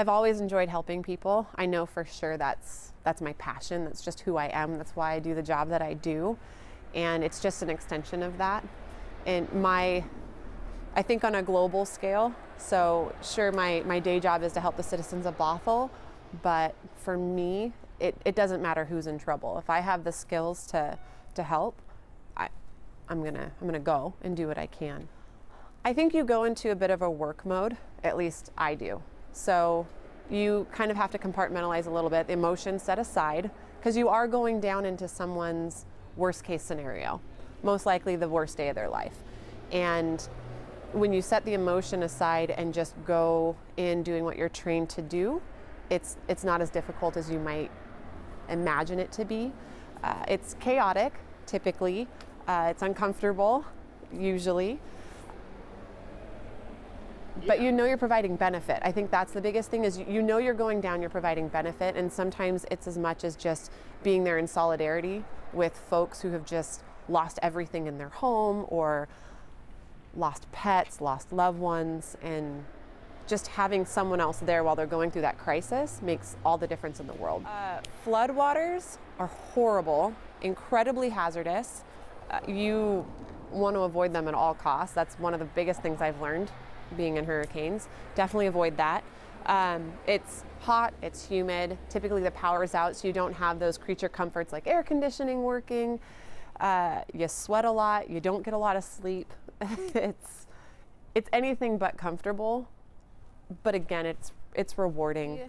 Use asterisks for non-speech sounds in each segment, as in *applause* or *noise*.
I've always enjoyed helping people. I know for sure that's that's my passion. That's just who I am. That's why I do the job that I do. And it's just an extension of that. And my I think on a global scale, so sure my, my day job is to help the citizens of Bothell, but for me, it, it doesn't matter who's in trouble. If I have the skills to to help, I I'm gonna I'm gonna go and do what I can. I think you go into a bit of a work mode, at least I do. So you kind of have to compartmentalize a little bit, the emotions set aside, because you are going down into someone's worst case scenario, most likely the worst day of their life. And when you set the emotion aside and just go in doing what you're trained to do, it's it's not as difficult as you might imagine it to be. Uh, it's chaotic, typically. Uh, it's uncomfortable, usually. But you know you're providing benefit. I think that's the biggest thing is you know you're going down, you're providing benefit, and sometimes it's as much as just being there in solidarity with folks who have just lost everything in their home or lost pets, lost loved ones, and just having someone else there while they're going through that crisis makes all the difference in the world. Uh, floodwaters are horrible, incredibly hazardous. Uh, you want to avoid them at all costs. That's one of the biggest things I've learned being in hurricanes. Definitely avoid that. Um, it's hot, it's humid. Typically, the power is out, so you don't have those creature comforts like air conditioning working. Uh, you sweat a lot, you don't get a lot of sleep. *laughs* it's it's anything but comfortable, but again, it's it's rewarding. Yeah.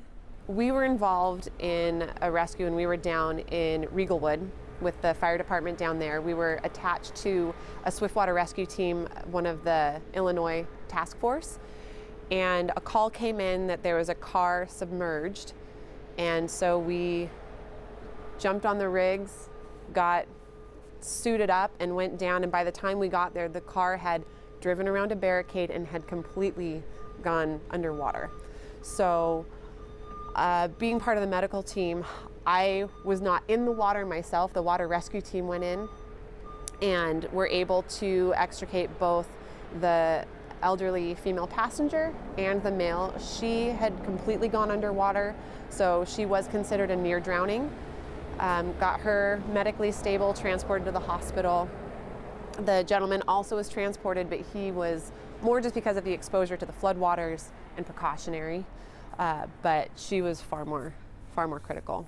We were involved in a rescue, and we were down in Riegelwood with the fire department down there. We were attached to a swiftwater rescue team, one of the Illinois task force, and a call came in that there was a car submerged, and so we jumped on the rigs, got suited up, and went down. And by the time we got there, the car had driven around a barricade and had completely gone underwater. So, uh, being part of the medical team, I was not in the water myself. The water rescue team went in and were able to extricate both the elderly female passenger and the male. She had completely gone underwater, so she was considered a near drowning. Um, got her medically stable, transported to the hospital. The gentleman also was transported, but he was more just because of the exposure to the floodwaters and precautionary. Uh, but she was far more, far more critical.